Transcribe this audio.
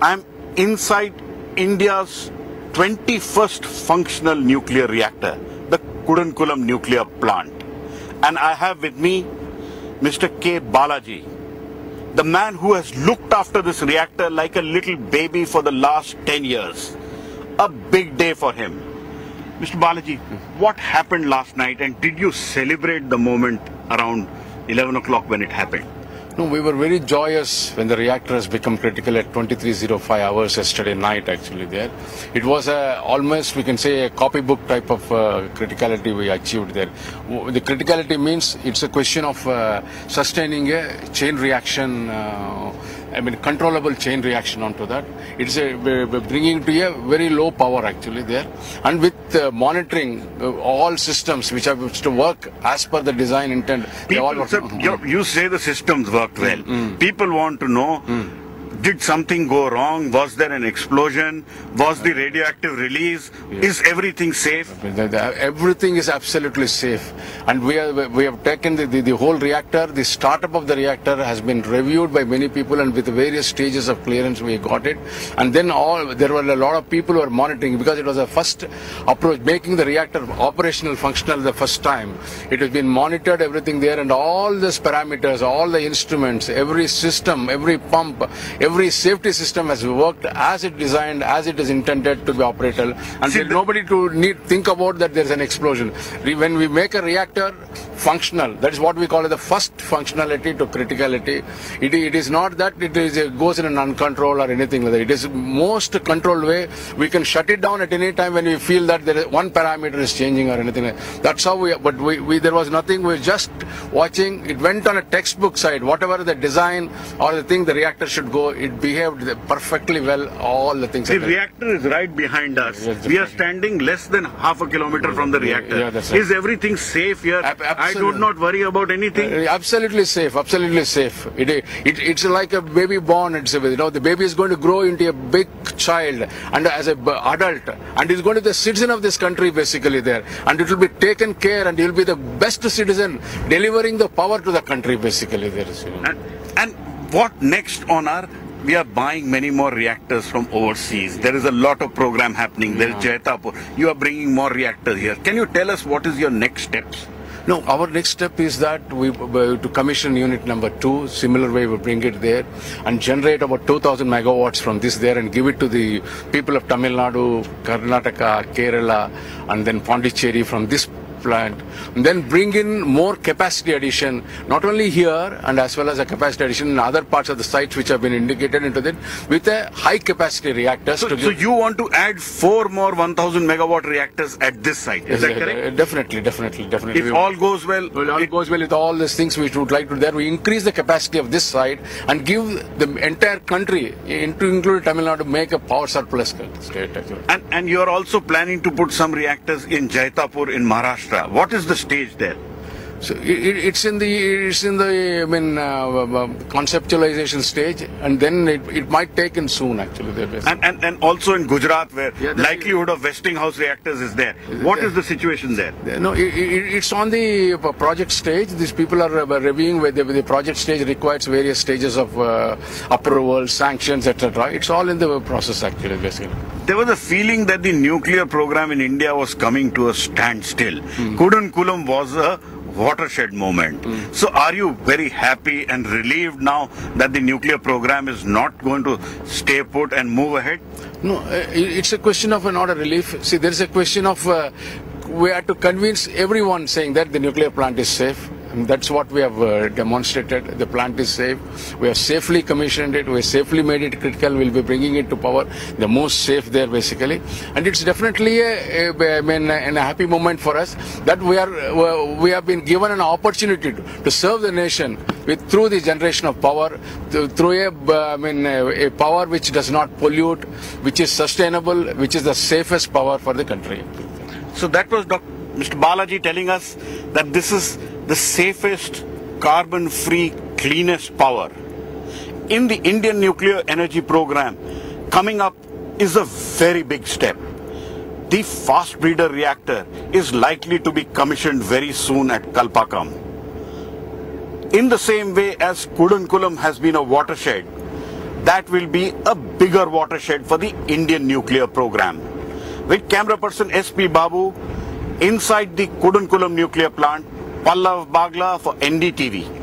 I'm inside India's 21st functional nuclear reactor, the Kudankulam nuclear plant. And I have with me Mr. K. Balaji, the man who has looked after this reactor like a little baby for the last 10 years. A big day for him. Mr. Balaji, what happened last night and did you celebrate the moment around 11 o'clock when it happened? No, we were very joyous when the reactor has become critical at 2305 hours yesterday night actually there. It was a, almost we can say a copybook type of uh, criticality we achieved there. The criticality means it's a question of uh, sustaining a chain reaction uh, I mean, controllable chain reaction onto that. It's a bringing to a very low power actually there, and with uh, monitoring uh, all systems which have to work as per the design intent. they all People, work- sir, you, you say the systems work well. People want to know did something go wrong? Was there an explosion? Was the radioactive release? Is everything safe? The- the- everything is absolutely safe, and we have we have taken the, the, the whole reactor. The startup of the reactor has been reviewed by many people, and with various stages of clearance, we got it. And then all there were a lot of people who were monitoring because it was a first approach, making the reactor operational, functional the first time. It has been monitored, everything there, and all these parameters, all the instruments, every system, every pump, every safety system has worked as it designed, as it is intended to be operational, and See, nobody to need think about that there's an explosion. When we make a reactor functional, that is what we call it the first functionality to criticality. It, it is not that it is it goes in an uncontrolled or anything like that. It is most controlled way. We can shut it down at any time when we feel that there is one parameter is changing or anything. Like That's how we. But we, we there was nothing. We were just watching. It went on a textbook side. Whatever the design or the thing the reactor should go, it behaved perfectly well. All the things. The reactor is right behind us. Yes, we are standing less than half a kilometer from the reactor. yeah, right. Is everything safe here? Ab- I do not worry about anything. Uh, Absolutely safe, absolutely safe. It, it, it's like a baby born. It's a, you know the baby is going to grow into a big child and as a b- adult, and he's going to be the citizen of this country basically there, and it will be taken care, and he'll be the best citizen, delivering the power to the country basically there. is, you know. And, and what next on our we are buying many more reactors from overseas. There is a lot of program happening. There is Jaitapur. You are bringing more reactors here. Can you tell us what is your next steps? No, our next step is that we to commission unit number two. Similar way, we bring it there and generate about 2,000 megawatts from this there and give it to the people of Tamil Nadu, Karnataka, Kerala, and then Pondicherry from this plant. And then bring in more capacity addition, not only here and as well as a capacity addition in other parts of the sites which have been indicated into that, with a high capacity reactors So, so you want to add four more 1000 megawatt reactors at this site. Is that Uh, correct? Definitely, definitely, definitely. If We- all goes well, Well, all it- goes well with all these things which we would like to do there. We increase the capacity of this site and give the entire country, into include Tamil Nadu, make a power surplus state. Actually. and, and you are also planning to put some reactors in Jaitapur in Maharashtra. What is the stage there? So it, it- it's in the it's in the I mean uh, uh, conceptualization stage, and then it, it might take in soon actually. basically. And, and, and also in Gujarat where Yeah, likelihood of Westinghouse reactors is there. What is the situation there? No, it, it, it's on the uh, project stage. These people are uh, reviewing whether the project stage requires various stages of uh, approval, sanctions, etc. It's all in the process actually, basically. There was a feeling that the nuclear program in India was coming to a standstill. Kudankulam was a watershed moment. So are you very happy and relieved now that the nuclear program is not going to stay put and move ahead? No, uh, it's a question of not a relief. See, there is a question of uh, we have to convince everyone saying that the nuclear plant is safe. And that's what we have uh, demonstrated. The plant is safe. We have safely commissioned it. We have safely made it critical. We'll be bringing it to power. The most safe there, basically. And it's definitely a, a, I mean, a, a happy moment for us that we are uh, we have been given an opportunity to, to serve the nation with through the generation of power, th- through a, uh, mean, a, a power which does not pollute, which is sustainable, which is the safest power for the country. So that was Dr. Mr. Balaji telling us that this is the safest, carbon free, cleanest power. In the Indian nuclear energy program, coming up is a very big step. The fast breeder reactor is likely to be commissioned very soon at Kalpakkam. In the same way as Kudankulam has been a watershed, that will be a bigger watershed for the Indian nuclear program. With camera person SP Babu inside the Kudankulam nuclear plant, Pallav Bagla for NDTV.